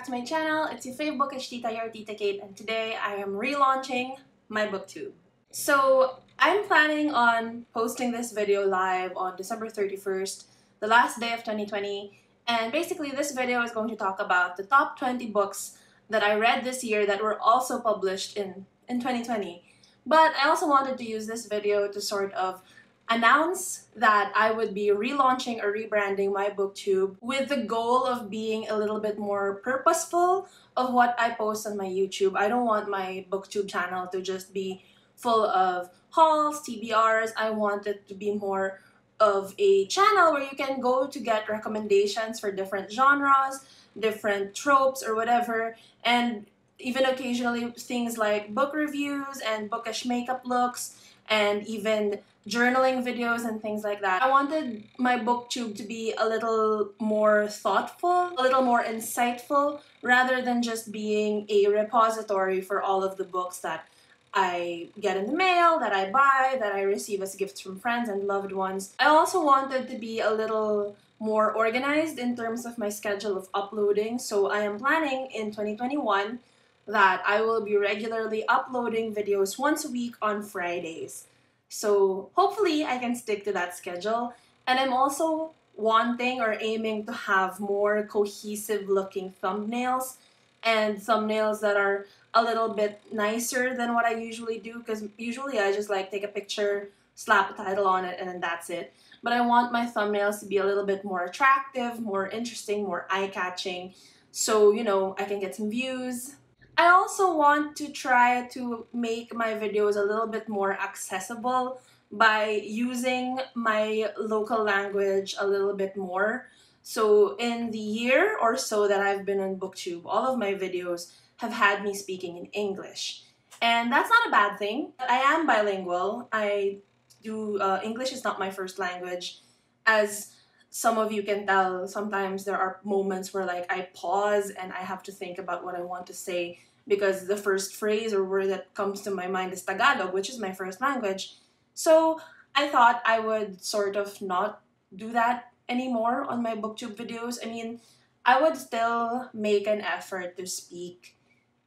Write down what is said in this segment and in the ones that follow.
back to my channel. It's your favorite bookish tita, your Tita Kate, and today I am relaunching my booktube. So I'm planning on posting this video live on December 31st, the last day of 2020, and basically this video is going to talk about the top 20 books that I read this year that were also published in, in 2020. But I also wanted to use this video to sort of announce that I would be relaunching or rebranding my booktube with the goal of being a little bit more purposeful of what I post on my YouTube. I don't want my booktube channel to just be full of hauls, TBRs. I want it to be more of a channel where you can go to get recommendations for different genres, different tropes or whatever, and even occasionally things like book reviews and bookish makeup looks and even journaling videos and things like that. I wanted my booktube to be a little more thoughtful, a little more insightful, rather than just being a repository for all of the books that I get in the mail, that I buy, that I receive as gifts from friends and loved ones. I also wanted to be a little more organized in terms of my schedule of uploading, so I am planning in 2021 that I will be regularly uploading videos once a week on Fridays. So hopefully I can stick to that schedule. And I'm also wanting or aiming to have more cohesive looking thumbnails and thumbnails that are a little bit nicer than what I usually do because usually I just like take a picture, slap a title on it, and then that's it. But I want my thumbnails to be a little bit more attractive, more interesting, more eye-catching so, you know, I can get some views, I also want to try to make my videos a little bit more accessible by using my local language a little bit more. So in the year or so that I've been on BookTube, all of my videos have had me speaking in English. And that's not a bad thing. I am bilingual. I do, uh, English is not my first language. As some of you can tell, sometimes there are moments where like I pause and I have to think about what I want to say because the first phrase or word that comes to my mind is Tagalog, which is my first language. So I thought I would sort of not do that anymore on my booktube videos. I mean, I would still make an effort to speak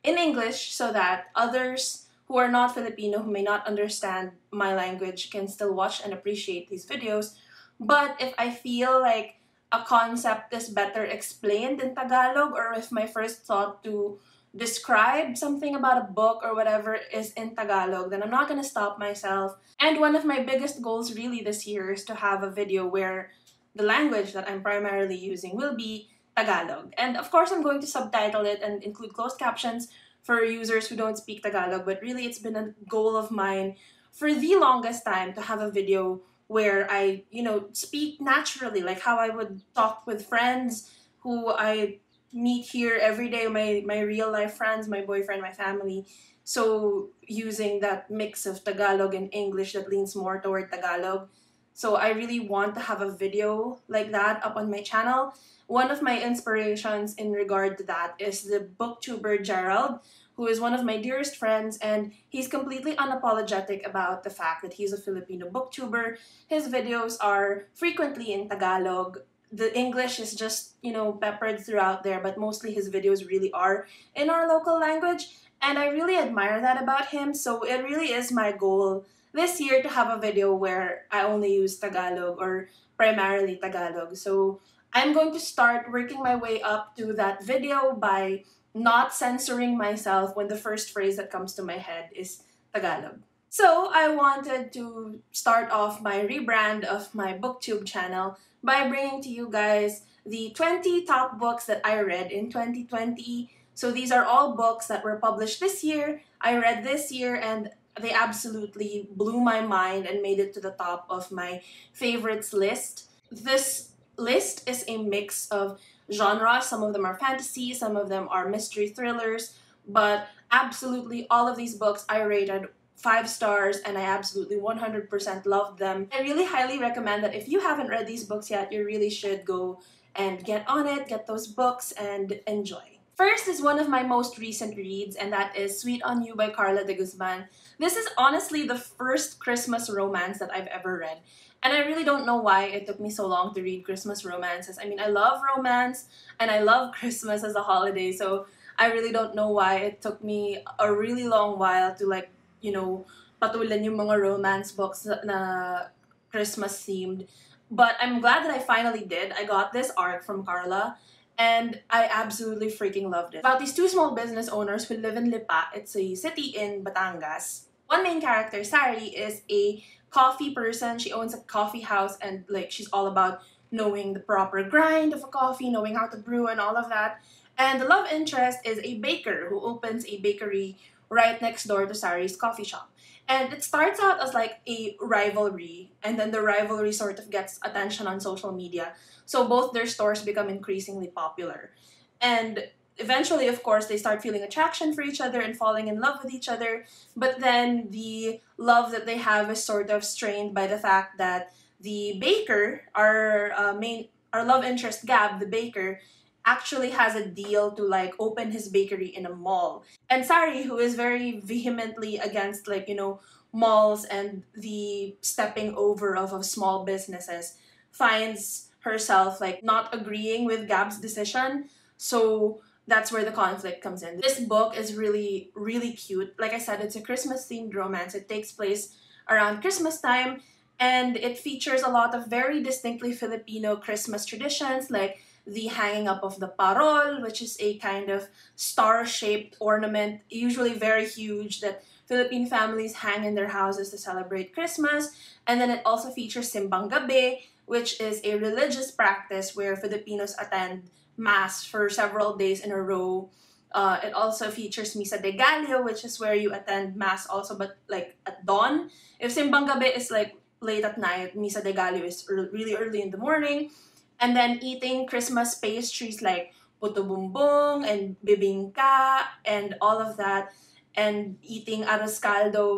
in English so that others who are not Filipino, who may not understand my language, can still watch and appreciate these videos. But if I feel like a concept is better explained in Tagalog, or if my first thought to describe something about a book or whatever is in Tagalog, then I'm not gonna stop myself. And one of my biggest goals really this year is to have a video where the language that I'm primarily using will be Tagalog. And of course, I'm going to subtitle it and include closed captions for users who don't speak Tagalog, but really it's been a goal of mine for the longest time to have a video where I, you know, speak naturally, like how I would talk with friends who I meet here every day my my real life friends my boyfriend my family. So using that mix of tagalog and english that leans more toward tagalog. So i really want to have a video like that up on my channel. One of my inspirations in regard to that is the booktuber gerald who is one of my dearest friends and he's completely unapologetic about the fact that he's a filipino booktuber. His videos are frequently in tagalog the English is just, you know, peppered throughout there, but mostly his videos really are in our local language. And I really admire that about him. So it really is my goal this year to have a video where I only use Tagalog or primarily Tagalog. So I'm going to start working my way up to that video by not censoring myself when the first phrase that comes to my head is Tagalog. So I wanted to start off my rebrand of my booktube channel by bringing to you guys the 20 top books that I read in 2020. So these are all books that were published this year, I read this year, and they absolutely blew my mind and made it to the top of my favorites list. This list is a mix of genres. Some of them are fantasy, some of them are mystery thrillers, but absolutely all of these books I rated five stars and I absolutely 100% loved them. I really highly recommend that if you haven't read these books yet, you really should go and get on it, get those books and enjoy. First is one of my most recent reads, and that is Sweet on You by Carla de Guzman. This is honestly the first Christmas romance that I've ever read. And I really don't know why it took me so long to read Christmas romances. I mean, I love romance and I love Christmas as a holiday, so I really don't know why it took me a really long while to like, you know, patulan yung mga romance books na Christmas themed. But I'm glad that I finally did. I got this arc from Carla and I absolutely freaking loved it. About these two small business owners who live in Lipa, it's a city in Batangas. One main character, Sari, is a coffee person. She owns a coffee house and like she's all about knowing the proper grind of a coffee, knowing how to brew and all of that. And the love interest is a baker who opens a bakery right next door to Sari's coffee shop. And it starts out as like a rivalry, and then the rivalry sort of gets attention on social media. So both their stores become increasingly popular. And eventually, of course, they start feeling attraction for each other and falling in love with each other. But then the love that they have is sort of strained by the fact that the baker, our uh, main, our love interest Gab, the baker, actually has a deal to like open his bakery in a mall. And Sari, who is very vehemently against like, you know, malls and the stepping over of, of small businesses, finds herself like not agreeing with Gab's decision. So that's where the conflict comes in. This book is really, really cute. Like I said, it's a Christmas themed romance. It takes place around Christmas time and it features a lot of very distinctly Filipino Christmas traditions like the hanging up of the parol, which is a kind of star-shaped ornament, usually very huge, that Philippine families hang in their houses to celebrate Christmas. And then it also features Simbang Gabi, which is a religious practice where Filipinos attend Mass for several days in a row. Uh, it also features Misa de Gallo, which is where you attend Mass also, but like at dawn. If Simbang Gabi is like late at night, Misa de Gallo is really early in the morning and then eating Christmas pastries like puto bumbong and bibingka and all of that and eating arroz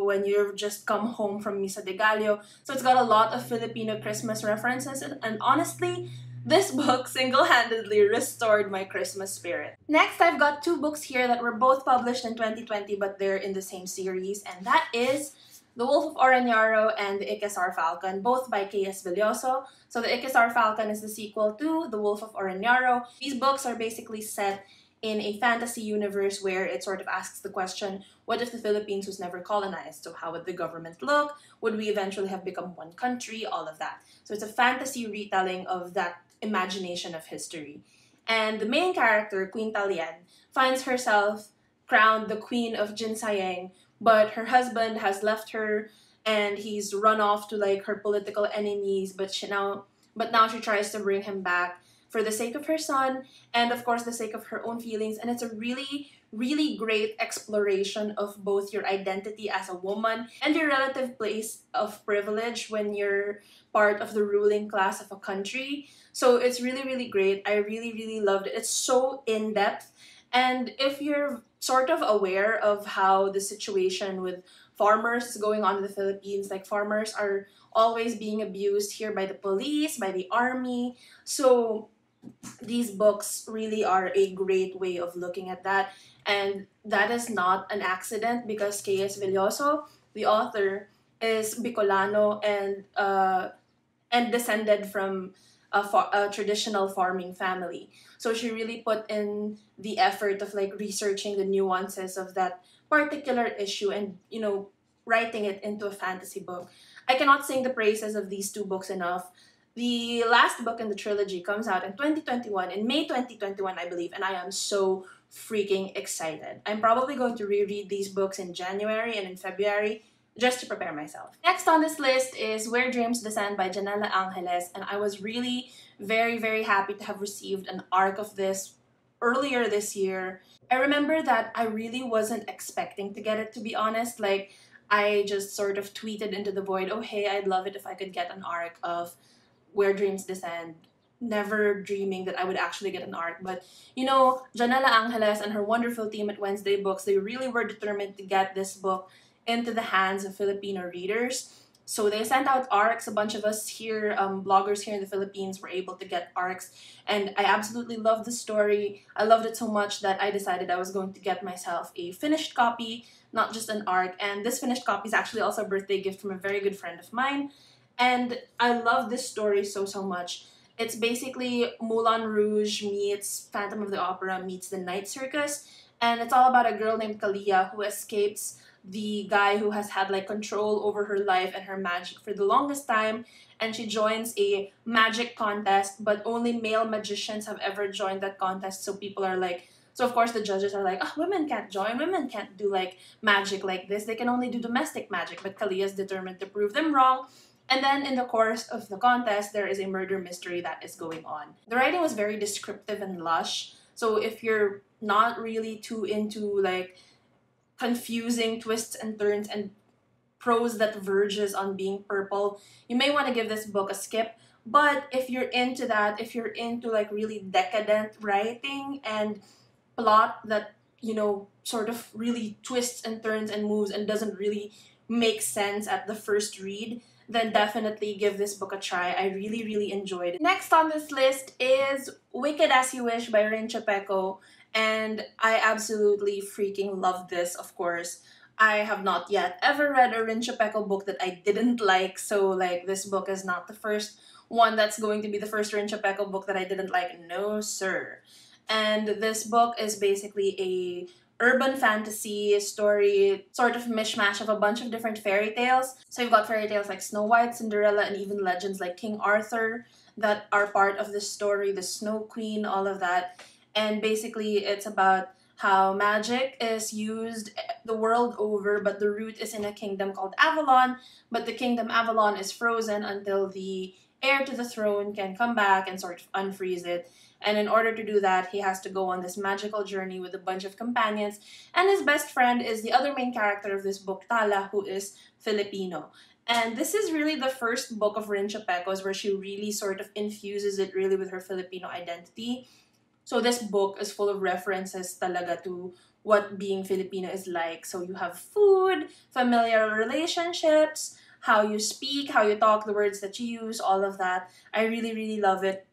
when you've just come home from Misa de Gallo. So it's got a lot of Filipino Christmas references and, and honestly, this book single-handedly restored my Christmas spirit. Next, I've got two books here that were both published in 2020 but they're in the same series and that is the Wolf of Oren-Yaro and The Ikessar Falcon, both by K.S. Villoso. So The Ikessar Falcon is the sequel to The Wolf of Oren-Yaro. These books are basically set in a fantasy universe where it sort of asks the question, what if the Philippines was never colonized? So how would the government look? Would we eventually have become one country? All of that. So it's a fantasy retelling of that imagination of history. And the main character, Queen Talyien, finds herself crowned the Queen of Jin-Sayeng but her husband has left her and he's run off to like her political enemies but she now but now she tries to bring him back for the sake of her son and of course the sake of her own feelings. And it's a really really great exploration of both your identity as a woman and your relative place of privilege when you're part of the ruling class of a country. So it's really really great. I really really loved it. It's so in-depth. And if you're sort of aware of how the situation with farmers is going on in the Philippines, like farmers are always being abused here by the police, by the army. So these books really are a great way of looking at that. And that is not an accident because K.S. Villoso, the author, is Bicolano and uh, and descended from a, a traditional farming family. So she really put in the effort of like researching the nuances of that particular issue and you know writing it into a fantasy book. I cannot sing the praises of these two books enough. The last book in the trilogy comes out in 2021, in May 2021, I believe, and I am so freaking excited. I'm probably going to reread these books in January and in February just to prepare myself. Next on this list is Where Dreams Descend by Janella Angeles, and I was really very, very happy to have received an arc of this earlier this year. I remember that I really wasn't expecting to get it, to be honest. Like, I just sort of tweeted into the void, oh, hey, I'd love it if I could get an arc of Where Dreams Descend. Never dreaming that I would actually get an arc. But, you know, Janella Angeles and her wonderful team at Wednesday Books, they really were determined to get this book into the hands of Filipino readers. So they sent out ARCs. A bunch of us here, um, bloggers here in the Philippines, were able to get ARCs. And I absolutely loved the story. I loved it so much that I decided I was going to get myself a finished copy, not just an ARC. And this finished copy is actually also a birthday gift from a very good friend of mine. And I love this story so, so much. It's basically Moulin Rouge meets Phantom of the Opera meets the Night Circus. And it's all about a girl named Kalia who escapes the guy who has had like control over her life and her magic for the longest time and she joins a magic contest but only male magicians have ever joined that contest. So people are like so of course the judges are like oh women can't join. Women can't do like magic like this. They can only do domestic magic. But Kalia is determined to prove them wrong. And then in the course of the contest there is a murder mystery that is going on. The writing was very descriptive and lush. So if you're not really too into like confusing twists and turns and prose that verges on being purple, you may want to give this book a skip. But if you're into that, if you're into like really decadent writing and plot that, you know, sort of really twists and turns and moves and doesn't really make sense at the first read, then definitely give this book a try. I really, really enjoyed it. Next on this list is Wicked As You Wish by Rin Chupeco and I absolutely freaking love this, of course. I have not yet ever read a Rin Chupeco book that I didn't like, so like this book is not the first one that's going to be the first Rin Chupeco book that I didn't like. No, sir. And this book is basically a urban fantasy story, sort of mishmash of a bunch of different fairy tales. So you've got fairy tales like Snow White, Cinderella, and even legends like King Arthur that are part of this story, the Snow Queen, all of that and basically it's about how magic is used the world over, but the root is in a kingdom called Avalon, but the kingdom Avalon is frozen until the heir to the throne can come back and sort of unfreeze it. And in order to do that, he has to go on this magical journey with a bunch of companions. And his best friend is the other main character of this book, Tala, who is Filipino. And this is really the first book of Rin where she really sort of infuses it really with her Filipino identity. So this book is full of references talaga to what being Filipino is like. So you have food, familiar relationships, how you speak, how you talk, the words that you use, all of that. I really, really love it.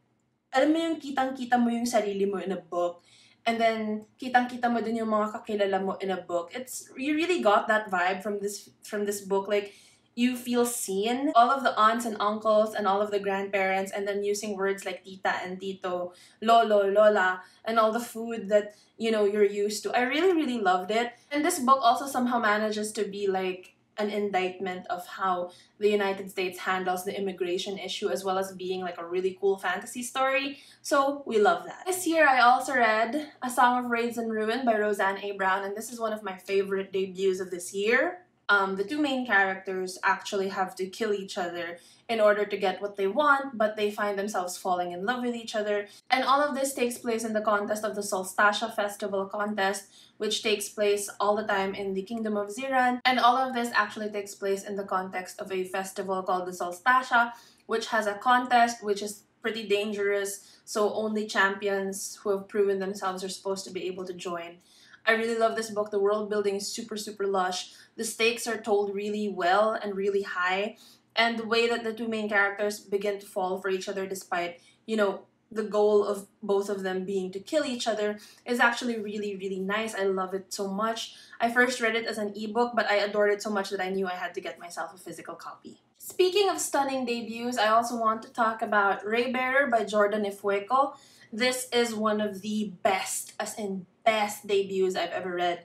Alam mo yung kitang-kita mo yung sarili mo in a book. And then kitang-kita mo din yung mga kakilala mo in a book. It's you really got that vibe from this from this book. Like you feel seen. All of the aunts and uncles and all of the grandparents, and then using words like tita and tito, lolo, lola, and all the food that you know you're used to. I really, really loved it. And this book also somehow manages to be like an indictment of how the United States handles the immigration issue as well as being like a really cool fantasy story. So we love that. This year I also read A Song of Raids and Ruin by Roseanne A. Brown and this is one of my favorite debuts of this year um, the two main characters actually have to kill each other in order to get what they want, but they find themselves falling in love with each other. And all of this takes place in the contest of the Solstasia Festival contest, which takes place all the time in the Kingdom of Ziran. And all of this actually takes place in the context of a festival called the Solstasia, which has a contest which is pretty dangerous, so only champions who have proven themselves are supposed to be able to join. I really love this book. The world building is super, super lush. The stakes are told really well and really high. And the way that the two main characters begin to fall for each other despite, you know, the goal of both of them being to kill each other is actually really, really nice. I love it so much. I first read it as an ebook, but I adored it so much that I knew I had to get myself a physical copy. Speaking of stunning debuts, I also want to talk about Raybearer by Jordan Ifueko. This is one of the best, as in best debuts I've ever read.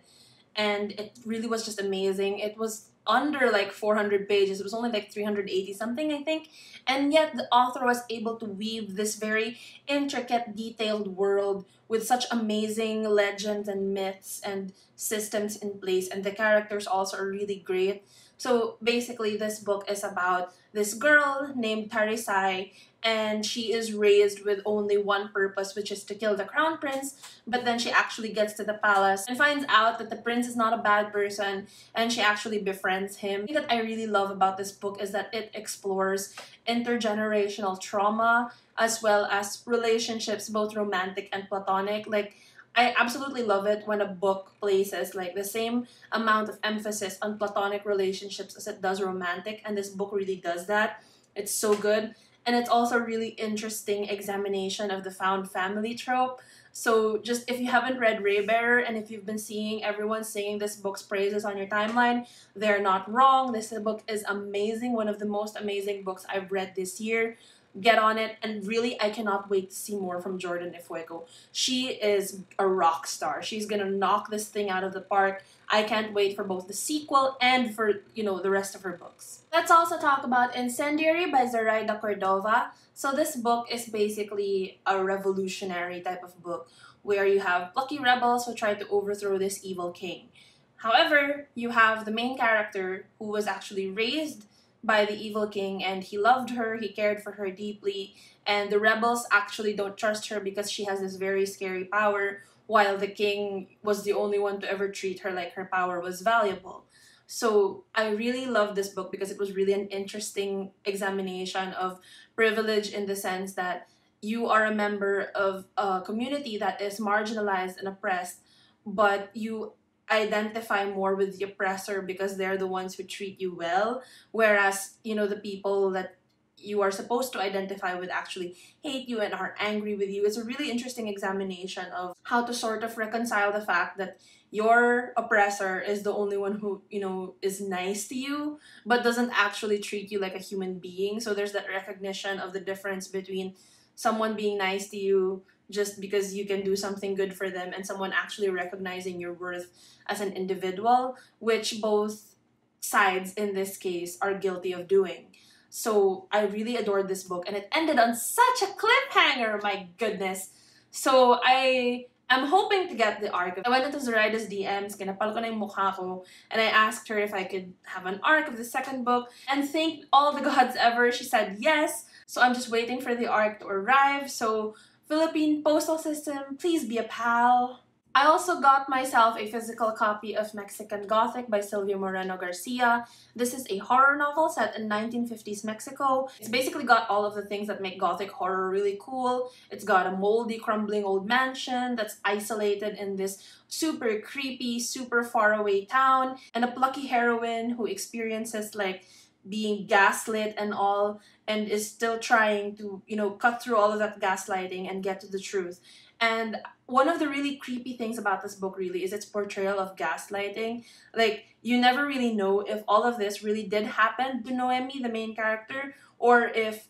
And it really was just amazing. It was under like 400 pages. It was only like 380 something, I think. And yet the author was able to weave this very intricate, detailed world with such amazing legends and myths and systems in place. And the characters also are really great. So basically, this book is about this girl named Tarisai and she is raised with only one purpose which is to kill the crown prince but then she actually gets to the palace and finds out that the prince is not a bad person and she actually befriends him. The thing that i really love about this book is that it explores intergenerational trauma as well as relationships both romantic and platonic. Like I absolutely love it when a book places like the same amount of emphasis on platonic relationships as it does romantic, and this book really does that. It's so good. And it's also a really interesting examination of the found family trope. So just if you haven't read Raybearer and if you've been seeing everyone saying this book's praises on your timeline, they're not wrong. This book is amazing, one of the most amazing books I've read this year get on it and really I cannot wait to see more from Jordan Ifueko. She is a rock star. She's gonna knock this thing out of the park. I can't wait for both the sequel and for you know the rest of her books. Let's also talk about Incendiary by Zoraida Cordova. So this book is basically a revolutionary type of book where you have plucky rebels who try to overthrow this evil king. However, you have the main character who was actually raised by the evil king and he loved her, he cared for her deeply, and the rebels actually don't trust her because she has this very scary power while the king was the only one to ever treat her like her power was valuable. So I really love this book because it was really an interesting examination of privilege in the sense that you are a member of a community that is marginalized and oppressed, but you identify more with the oppressor because they're the ones who treat you well whereas you know the people that you are supposed to identify with actually hate you and are angry with you. It's a really interesting examination of how to sort of reconcile the fact that your oppressor is the only one who you know is nice to you but doesn't actually treat you like a human being. So there's that recognition of the difference between someone being nice to you just because you can do something good for them and someone actually recognizing your worth as an individual, which both sides in this case are guilty of doing. So I really adored this book and it ended on such a cliffhanger, my goodness. So I am hoping to get the arc. I went into Zoraida's DMs, kinapal ko na yung mukha ko, and I asked her if I could have an arc of the second book. And thank all the gods ever, she said yes. So I'm just waiting for the arc to arrive. So Philippine Postal System, please be a pal. I also got myself a physical copy of Mexican Gothic by Silvia Moreno Garcia. This is a horror novel set in 1950s Mexico. It's basically got all of the things that make Gothic horror really cool. It's got a moldy, crumbling old mansion that's isolated in this super creepy, super far away town, and a plucky heroine who experiences like being gaslit and all and is still trying to you know cut through all of that gaslighting and get to the truth. And one of the really creepy things about this book really is its portrayal of gaslighting. Like you never really know if all of this really did happen to noemi the main character or if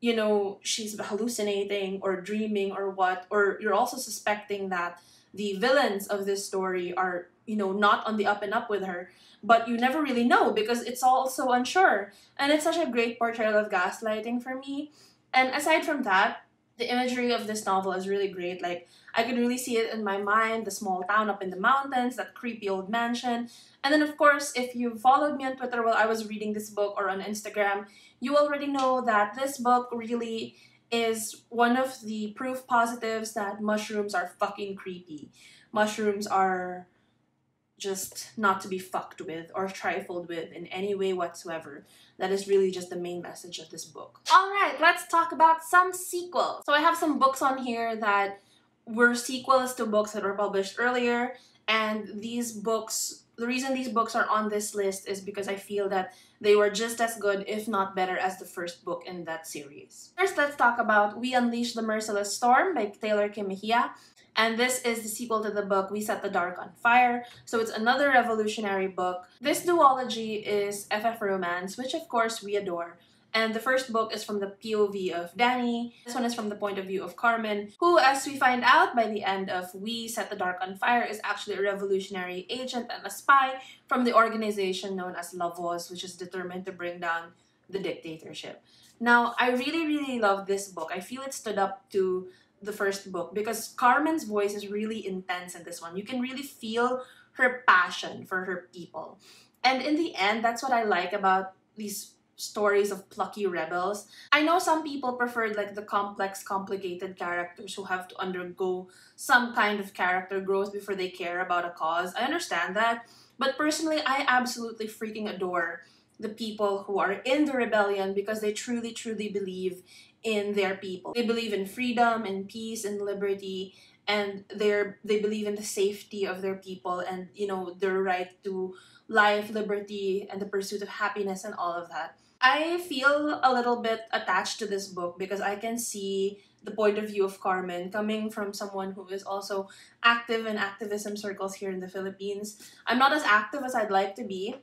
you know she's hallucinating or dreaming or what or you're also suspecting that the villains of this story are you know not on the up and up with her but you never really know because it's all so unsure. And it's such a great portrayal of gaslighting for me. And aside from that the imagery of this novel is really great. Like i could really see it in my mind the small town up in the mountains that creepy old mansion. And then of course if you followed me on twitter while i was reading this book or on instagram you already know that this book really is one of the proof positives that mushrooms are fucking creepy. Mushrooms are just not to be fucked with or trifled with in any way whatsoever. That is really just the main message of this book. Alright, let's talk about some sequels. So I have some books on here that were sequels to books that were published earlier and these books the reason these books are on this list is because I feel that they were just as good, if not better, as the first book in that series. First, let's talk about We Unleash the Merciless Storm by Tehlor Kay Mejia. And this is the sequel to the book We Set the Dark on Fire. So it's another revolutionary book. This duology is FF Romance, which of course we adore. And the first book is from the POV of Dani. This one is from the point of view of Carmen, who, as we find out by the end of We Set the Dark on Fire, is actually a revolutionary agent and a spy from the organization known as La Voz, which is determined to bring down the dictatorship. Now, I really, really love this book. I feel it stood up to the first book because Carmen's voice is really intense in this one. You can really feel her passion for her people. And in the end, that's what I like about these stories of plucky rebels. I know some people preferred like the complex, complicated characters who have to undergo some kind of character growth before they care about a cause. I understand that. But personally, I absolutely freaking adore the people who are in the rebellion because they truly, truly believe in their people. They believe in freedom and peace and liberty and they're they believe in the safety of their people and you know their right to life, liberty, and the pursuit of happiness and all of that. I feel a little bit attached to this book because I can see the point of view of Carmen coming from someone who is also active in activism circles here in the Philippines. I'm not as active as I'd like to be,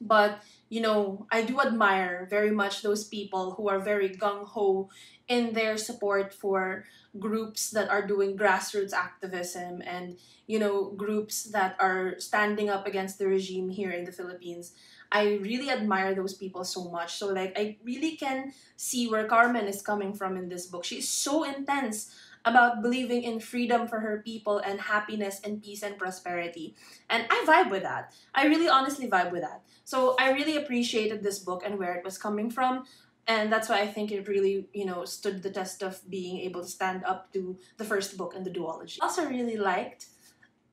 but you know, I do admire very much those people who are very gung ho in their support for groups that are doing grassroots activism and, you know, groups that are standing up against the regime here in the Philippines. I really admire those people so much. So, like, I really can see where Carmen is coming from in this book. She's so intense about believing in freedom for her people and happiness and peace and prosperity. And I vibe with that. I really honestly vibe with that. So I really appreciated this book and where it was coming from. And that's why I think it really, you know, stood the test of being able to stand up to the first book in the duology. I also really liked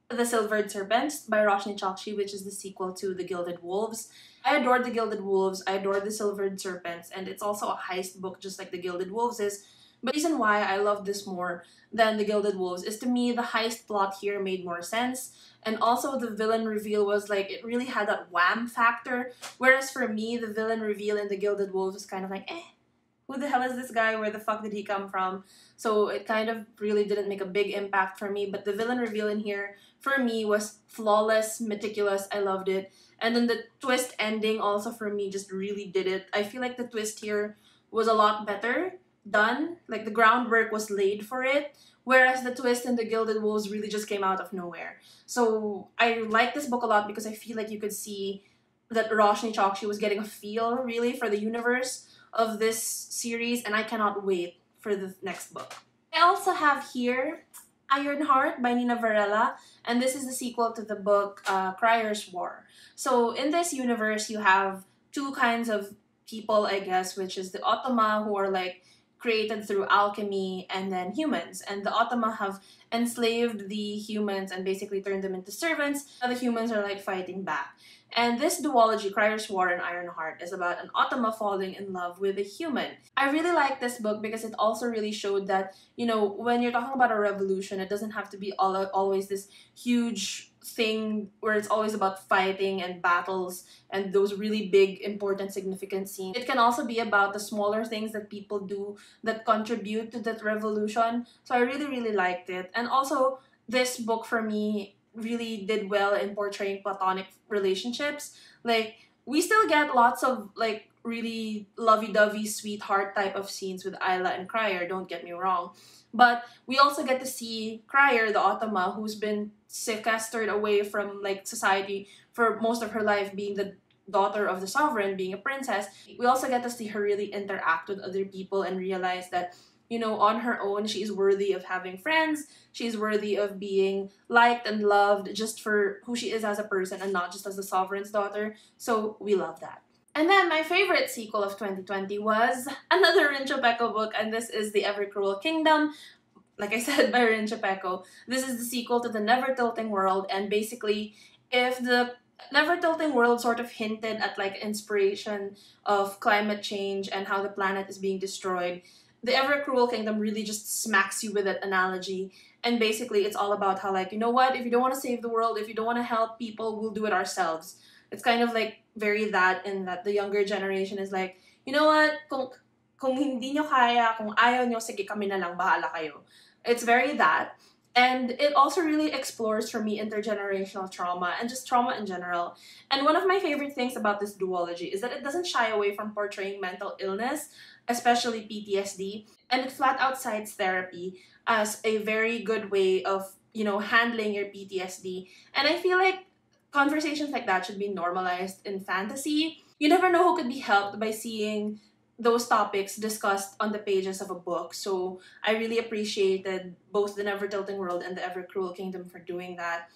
The Silvered Serpents by Roshani Chokshi, which is the sequel to The Gilded Wolves. I adored The Gilded Wolves, I adored The Silvered Serpents, and it's also a heist book just like The Gilded Wolves is, but the reason why I love this more than The Gilded Wolves is to me the heist plot here made more sense. And also the villain reveal was like, it really had that wham factor. Whereas for me, the villain reveal in The Gilded Wolves was kind of like, eh, who the hell is this guy? Where the fuck did he come from? So it kind of really didn't make a big impact for me. But the villain reveal in here, for me, was flawless, meticulous. I loved it. And then the twist ending also for me just really did it. I feel like the twist here was a lot better done, like the groundwork was laid for it, whereas the twist in the Gilded Wolves really just came out of nowhere. So I like this book a lot because I feel like you could see that Roshani Chokshi was getting a feel really for the universe of this series, and I cannot wait for the next book. I also have here Ironheart by Nina Varela, and this is the sequel to the book uh, Crier's War. So in this universe, you have two kinds of people, I guess, which is the Automa, who are like created through alchemy and then humans. And the Automa have enslaved the humans and basically turned them into servants. Now the humans are like fighting back. And this duology, Crier's War and Ironheart, is about an Automa falling in love with a human. I really like this book because it also really showed that, you know, when you're talking about a revolution, it doesn't have to be all, always this huge thing where it's always about fighting and battles and those really big, important, significant scenes. It can also be about the smaller things that people do that contribute to that revolution. So I really, really liked it. And also, this book for me really did well in portraying platonic relationships. Like, we still get lots of like really lovey-dovey sweetheart type of scenes with Ayla and Crier, don't get me wrong. But we also get to see Crier, the Automa, who's been sequestered away from like society for most of her life, being the daughter of the sovereign, being a princess. We also get to see her really interact with other people and realize that you know, on her own, she's worthy of having friends. She's worthy of being liked and loved just for who she is as a person and not just as the sovereign's daughter. So we love that. And then my favorite sequel of 2020 was another Rin Chupeco book, and this is The Ever Cruel Kingdom. Like I said, by Rin Chupeco. This is the sequel to The Never Tilting World, and basically, if the Never Tilting World sort of hinted at like inspiration of climate change and how the planet is being destroyed, the Ever Cruel Kingdom really just smacks you with that analogy. And basically, it's all about how, like, you know what? If you don't want to save the world, if you don't want to help people, we'll do it ourselves it's kind of like very that in that the younger generation is like, you know what, kung, kung hindi nyo kaya, kung ayaw nyo, sige kami na lang, bahala kayo. It's very that. And it also really explores for me intergenerational trauma and just trauma in general. And one of my favorite things about this duology is that it doesn't shy away from portraying mental illness, especially PTSD, and it flat out cites therapy as a very good way of, you know, handling your PTSD. And I feel like conversations like that should be normalized in fantasy. You never know who could be helped by seeing those topics discussed on the pages of a book. So I really appreciated both the Never Tilting World and the Ever Cruel Kingdom for doing that.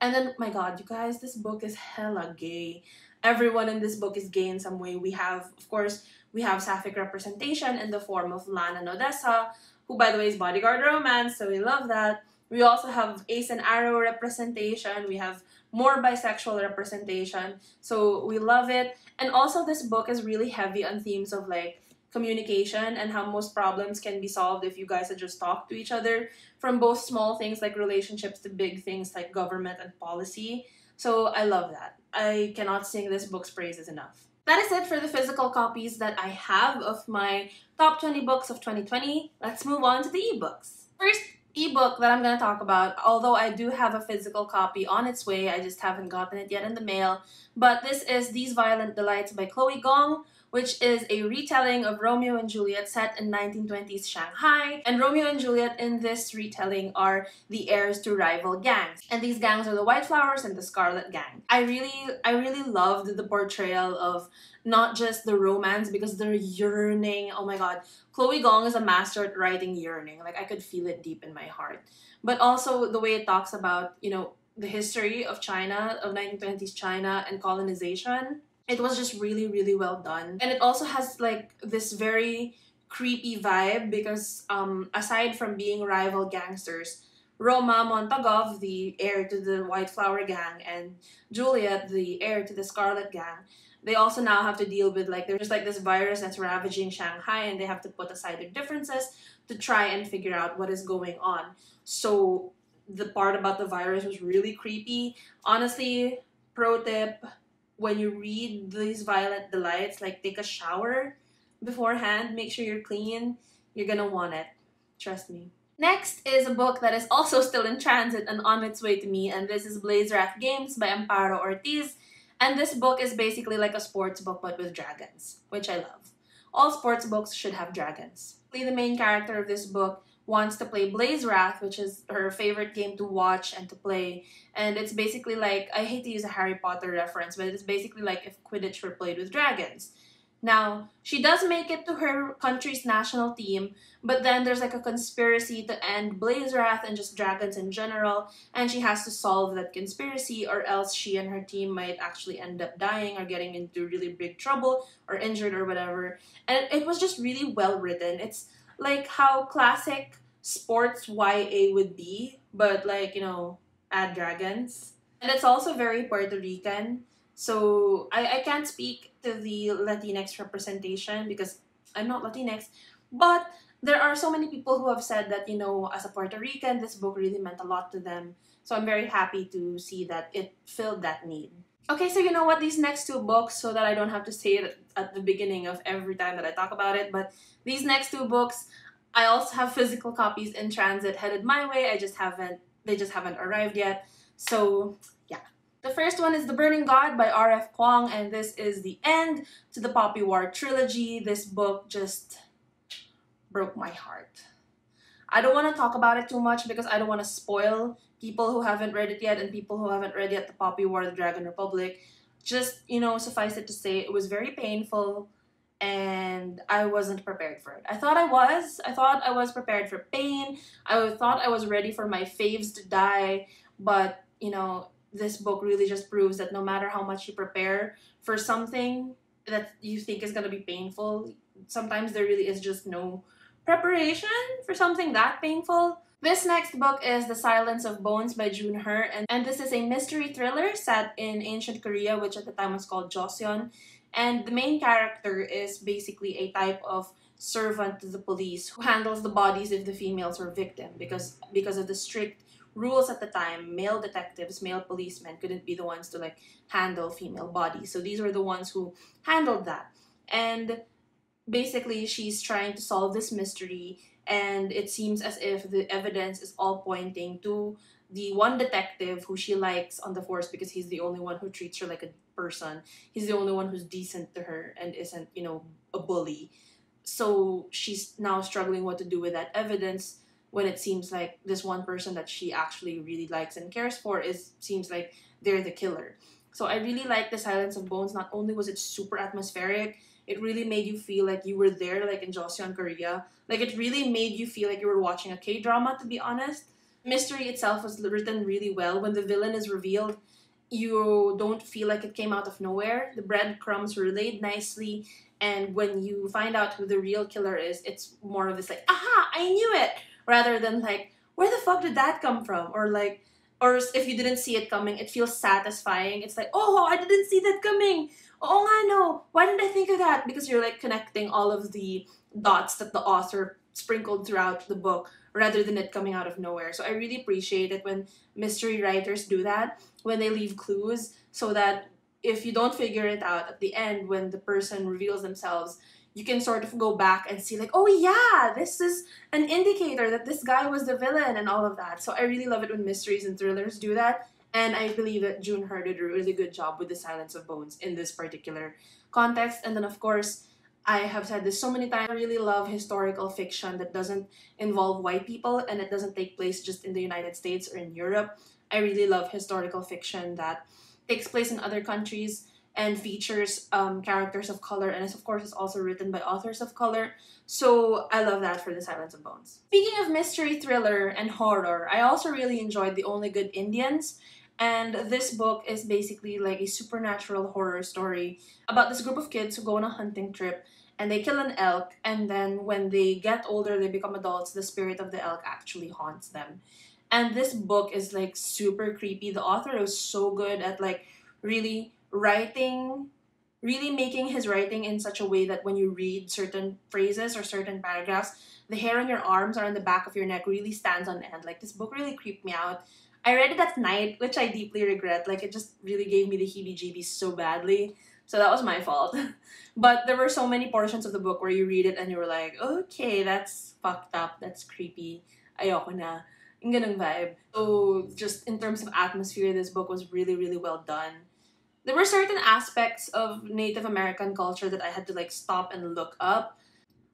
And then, my god, you guys, this book is hella gay. Everyone in this book is gay in some way. We have, of course, we have sapphic representation in the form of Lana and Odessa, who, by the way, is bodyguard romance, so we love that. We also have ace and aro representation. We have more bisexual representation. So we love it. And also this book is really heavy on themes of like communication and how most problems can be solved if you guys had just talked to each other from both small things like relationships to big things like government and policy. So I love that. I cannot sing this book's praises enough. That is it for the physical copies that I have of my top 20 books of 2020. Let's move on to the ebooks. First ebook that I'm going to talk about, although I do have a physical copy on its way, I just haven't gotten it yet in the mail, but this is These Violent Delights by Chloe Gong which is a retelling of Romeo and Juliet set in 1920s Shanghai. And Romeo and Juliet in this retelling are the heirs to rival gangs. And these gangs are the White Flowers and the Scarlet Gang. I really, I really loved the portrayal of not just the romance because they're yearning. Oh my god. Chloe Gong is a master at writing yearning. Like I could feel it deep in my heart. But also the way it talks about, you know, the history of China, of 1920s China and colonization it was just really really well done and it also has like this very creepy vibe because um aside from being rival gangsters Roma Montagov, the heir to the White Flower Gang, and Juliette, the heir to the Scarlet Gang, they also now have to deal with like there's just like this virus that's ravaging Shanghai, and they have to put aside their differences to try and figure out what is going on. So the part about the virus was really creepy. Honestly, pro tip: when you read these violet delights, like take a shower beforehand, make sure you're clean. You're gonna want it. Trust me. Next is a book that is also still in transit and on its way to me, and this is Blaze Wrath Games by Amparo Ortiz. And this book is basically like a sports book but with dragons, which I love. All sports books should have dragons. The main character of this book wants to play Blaze Wrath, which is her favorite game to watch and to play. And it's basically like, I hate to use a Harry Potter reference, but it's basically like if Quidditch were played with dragons. Now, she does make it to her country's national team, but then there's like a conspiracy to end Blaze Wrath and just dragons in general, and she has to solve that conspiracy, or else she and her team might actually end up dying or getting into really big trouble or injured or whatever. And it was just really well written. It's like how classic sports YA would be, but like, you know, add dragons. And it's also very Puerto Rican. So I, I can't speak to the Latinx representation because I'm not Latinx, but there are so many people who have said that, you know, as a Puerto Rican, this book really meant a lot to them. So I'm very happy to see that it filled that need. Okay, so you know what? These next two books, so that I don't have to say it at the beginning of every time that I talk about it, but these next two books, I also have physical copies in transit headed my way. I just haven't, they just haven't arrived yet. So yeah. The first one is The Burning God by R.F. Kuang, and this is the end to the Poppy War trilogy. This book just broke my heart. I don't want to talk about it too much because I don't want to spoil people who haven't read it yet and people who haven't read yet The Poppy War, The Dragon Republic. Just, you know, suffice it to say, it was very painful and I wasn't prepared for it. I thought I was. I thought I was prepared for pain. I thought I was ready for my faves to die, but you know, this book really just proves that no matter how much you prepare for something that you think is going to be painful, sometimes there really is just no preparation for something that painful. This next book is The Silence of Bones by June Hur, and, and this is a mystery thriller set in ancient Korea, which at the time was called Joseon. And the main character is basically a type of servant to the police who handles the bodies if the females were victim because because of the strict rules at the time male detectives male policemen couldn't be the ones to like handle female bodies so these were the ones who handled that and basically she's trying to solve this mystery and it seems as if the evidence is all pointing to the one detective who she likes on the force because he's the only one who treats her like a person. He's the only one who's decent to her and isn't, you know, a bully. So she's now struggling what to do with that evidence when it seems like this one person that she actually really likes and cares for is seems like they're the killer. So I really like The Silence of Bones. Not only was it super atmospheric, it really made you feel like you were there, like in Joseon, Korea. Like it really made you feel like you were watching a K drama, to be honest mystery itself was written really well. When the villain is revealed, you don't feel like it came out of nowhere. The breadcrumbs were laid nicely, and when you find out who the real killer is, it's more of this like, aha, I knew it, rather than like, where the fuck did that come from? Or like, or if you didn't see it coming, it feels satisfying. It's like, oh, I didn't see that coming. oh nga no, why didn't I think of that? Because you're like connecting all of the dots that the author sprinkled throughout the book rather than it coming out of nowhere. So I really appreciate it when mystery writers do that, when they leave clues so that if you don't figure it out at the end when the person reveals themselves, you can sort of go back and see like, oh yeah, this is an indicator that this guy was the villain and all of that. So I really love it when mysteries and thrillers do that. And I believe that June Hur did a really good job with The Silence of Bones in this particular context. And then of course, I have said this so many times, I really love historical fiction that doesn't involve white people and it doesn't take place just in the United States or in Europe. I really love historical fiction that takes place in other countries and features um, characters of color and of course is also written by authors of color. So i love that for the silence of bones. Speaking of mystery thriller and horror i also really enjoyed the only good indians and this book is basically like a supernatural horror story about this group of kids who go on a hunting trip and they kill an elk and then when they get older they become adults the spirit of the elk actually haunts them. And this book is like super creepy. The author was so good at like really writing really making his writing in such a way that when you read certain phrases or certain paragraphs the hair on your arms or on the back of your neck really stands on end. Like this book really creeped me out. I read it at night which i deeply regret. Like it just really gave me the heebie-jeebies so badly. So that was my fault. But there were so many portions of the book where you read it and you were like okay that's fucked up. That's creepy. Ayoko na. Yung ganung vibe. So just in terms of atmosphere this book was really really well done there were certain aspects of Native American culture that I had to like stop and look up.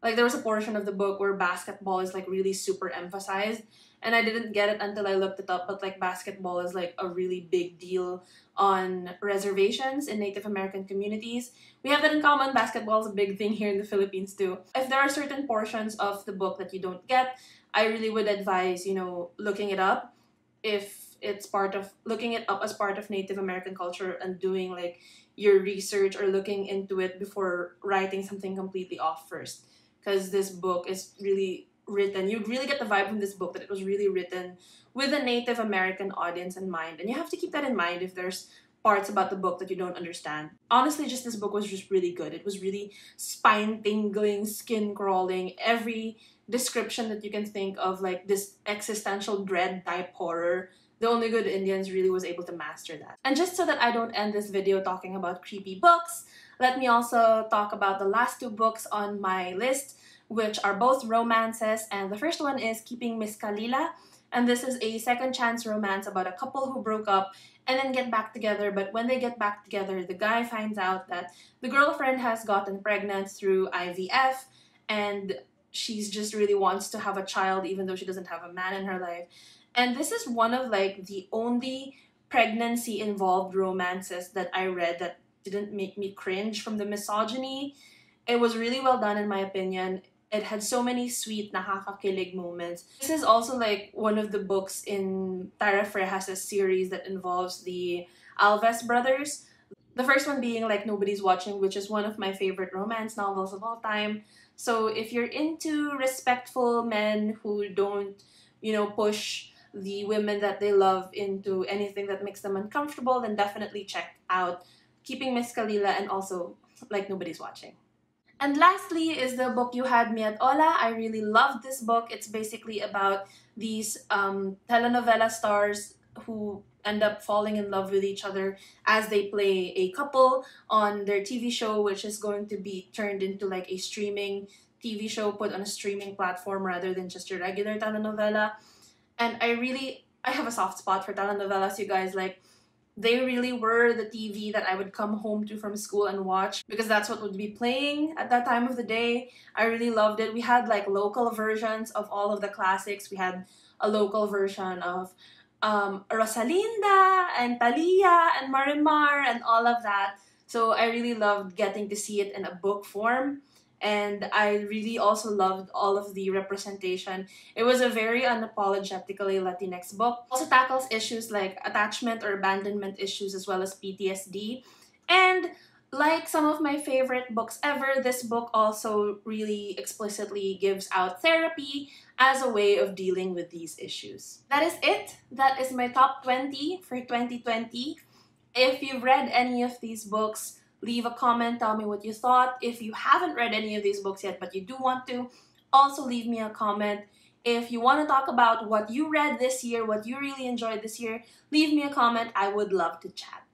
Like there was a portion of the book where basketball is like really super emphasized and I didn't get it until I looked it up but like basketball is like a really big deal on reservations in Native American communities. We have that in common. Basketball is a big thing here in the Philippines too. If there are certain portions of the book that you don't get, I really would advise, you know, looking it up if it's part of looking it up as part of Native American culture and doing like your research or looking into it before writing something completely off first. Because this book is really written, you really get the vibe from this book that it was really written with a Native American audience in mind. And you have to keep that in mind if there's parts about the book that you don't understand. Honestly, just this book was just really good. It was really spine tingling, skin crawling, every description that you can think of, like this existential dread type horror the Only Good Indians really was able to master that. And just so that I don't end this video talking about creepy books, let me also talk about the last two books on my list, which are both romances. And the first one is Keeping Miss Kalila. And this is a second chance romance about a couple who broke up and then get back together. But when they get back together, the guy finds out that the girlfriend has gotten pregnant through IVF and she's just really wants to have a child even though she doesn't have a man in her life. And this is one of like the only pregnancy involved romances that I read that didn't make me cringe from the misogyny. It was really well done in my opinion. It had so many sweet nakakakilig moments. This is also like one of the books in Tara Frejas' series that involves the Alves brothers. The first one being like Nobody's Watching, which is one of my favorite romance novels of all time. So if you're into respectful men who don't, you know, push the women that they love into anything that makes them uncomfortable, then definitely check out Keeping Miss Kalila and also Like Nobody's Watching. And lastly is the book You Had Me at Hola. I really loved this book. It's basically about these um, telenovela stars who end up falling in love with each other as they play a couple on their TV show, which is going to be turned into like a streaming TV show put on a streaming platform rather than just your regular telenovela and I really I have a soft spot for telenovelas, you guys. Like they really were the TV that I would come home to from school and watch because that's what would be playing at that time of the day. I really loved it. We had like local versions of all of the classics. We had a local version of um, Rosalinda and Thalia and Marimar and all of that. So I really loved getting to see it in a book form and I really also loved all of the representation. It was a very unapologetically Latinx book. Also tackles issues like attachment or abandonment issues as well as PTSD. And like some of my favorite books ever, this book also really explicitly gives out therapy as a way of dealing with these issues. That is it. That is my top 20 for 2020. If you've read any of these books, Leave a comment, tell me what you thought. If you haven't read any of these books yet but you do want to, also leave me a comment. If you want to talk about what you read this year, what you really enjoyed this year, leave me a comment. I would love to chat.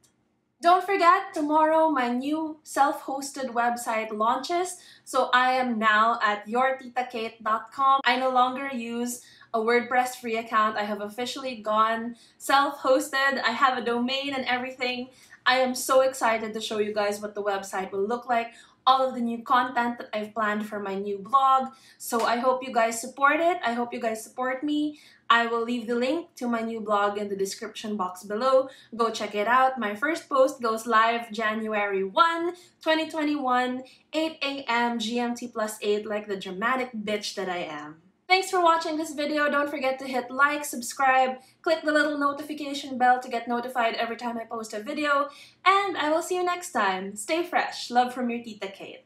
Don't forget, tomorrow my new self-hosted website launches. So I am now at yourtitakate.com. I no longer use a WordPress free account. I have officially gone self-hosted. I have a domain and everything. I am so excited to show you guys what the website will look like, all of the new content that I've planned for my new blog. So I hope you guys support it. I hope you guys support me. I will leave the link to my new blog in the description box below. Go check it out. My first post goes live January 1, 2021, 8 a.m. GMT plus 8 like the dramatic bitch that I am. Thanks for watching this video. Don't forget to hit like, subscribe, click the little notification bell to get notified every time I post a video, and I will see you next time. Stay fresh. Love from your Tita Kate.